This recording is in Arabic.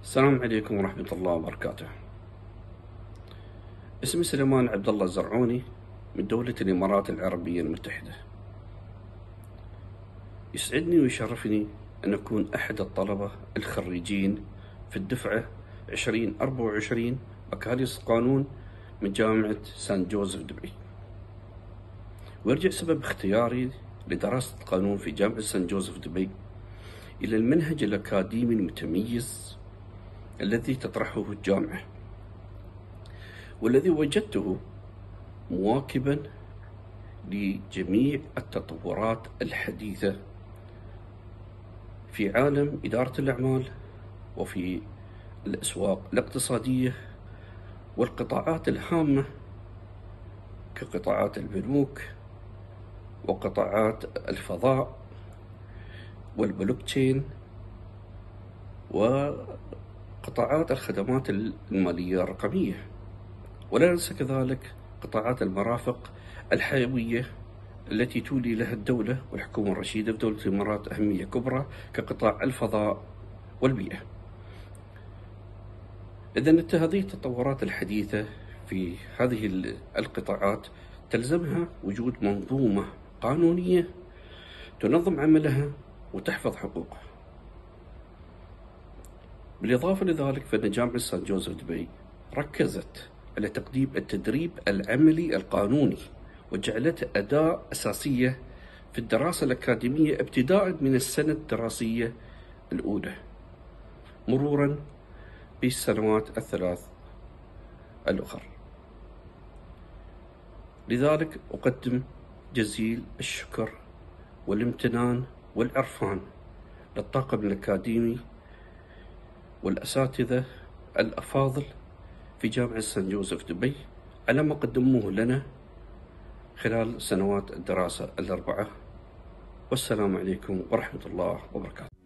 السلام عليكم ورحمة الله وبركاته. اسمي سليمان عبد الله الزرعوني من دولة الإمارات العربية المتحدة. يسعدني ويشرفني أن أكون أحد الطلبة الخريجين في الدفعة 2024 بكالوريوس قانون من جامعة سان جوزيف دبي. ويرجع سبب اختياري لدراسة القانون في جامعة سان جوزيف دبي إلى المنهج الأكاديمي المتميز الذي تطرحه الجامعة والذي وجدته مواكبا لجميع التطورات الحديثة في عالم إدارة الأعمال وفي الأسواق الاقتصادية والقطاعات الهامة كقطاعات البنوك وقطاعات الفضاء والبلوك تشين وقطاعات الخدمات المالية الرقمية ولا ننسى كذلك قطاعات المرافق الحيوية التي تولي لها الدولة والحكومة الرشيدة في دولة الإمارات أهمية كبرى كقطاع الفضاء والبيئة. إذا هذه التطورات الحديثة في هذه القطاعات تلزمها وجود منظومة قانونية تنظم عملها وتحفظ حقوقها. بالإضافة لذلك فإن جامعة سان جوزيف دبي ركزت على تقديم التدريب العملي القانوني وجعلته أداة أساسية في الدراسة الأكاديمية ابتداء من السنة الدراسية الأولى. مرورا بالسنوات الثلاث الأخرى لذلك أقدم جزيل الشكر والامتنان والعرفان للطاقم الأكاديمي والأساتذة الأفاضل في جامعة سان جوزيف دبي على ما قدموه لنا خلال سنوات الدراسة الأربعة. والسلام عليكم ورحمة الله وبركاته.